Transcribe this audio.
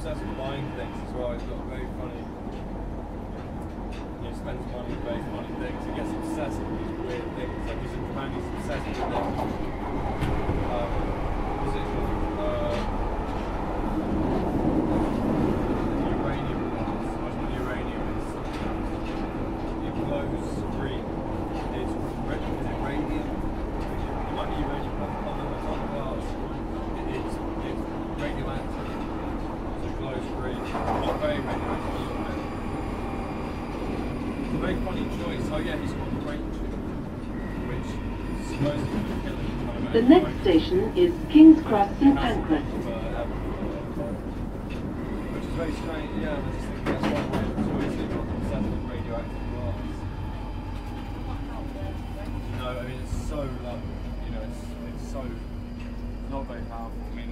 obsessed with buying things as well. He's got a very funny. He spends money on very funny things. He gets obsessed with these weird things. Like he's Japan, he's obsessed with them. Um, was it uh, uranium ones? Much more uranium is. It glows green. It's red. Is it radium? It might be uranium on on the on the glass. It, it's it's radioactive. So it glows green. Not very radioactive. a little bit. It's a very funny choice. Oh yeah, he's got the great tube, which is supposedly to kill him. kind of The next station is King's Cross St Pancras. Which is very strange, yeah, I just think that's why easily got radioactive glass. No, I mean, it's so low, you know, it's, it's so, not very powerful. I mean,